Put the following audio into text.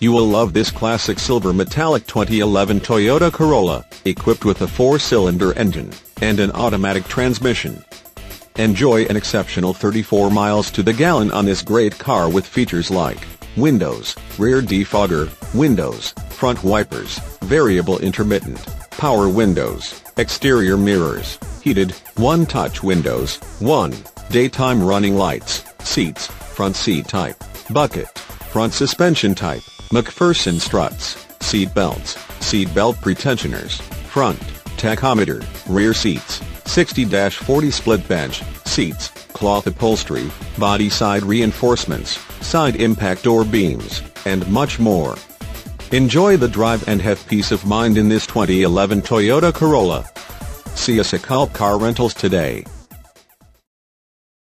You will love this classic silver metallic 2011 Toyota Corolla, equipped with a four-cylinder engine and an automatic transmission. Enjoy an exceptional 34 miles to the gallon on this great car with features like windows, rear defogger, windows, front wipers, variable intermittent, power windows, exterior mirrors, heated, one-touch windows, one, daytime running lights, seats, front seat type, bucket, front suspension type, McPherson struts, seat belts, seat belt pretensioners, front, tachometer, rear seats, 60-40 split bench, seats, cloth upholstery, body side reinforcements, side impact door beams, and much more. Enjoy the drive and have peace of mind in this 2011 Toyota Corolla. See us at Kulp Car Rentals today.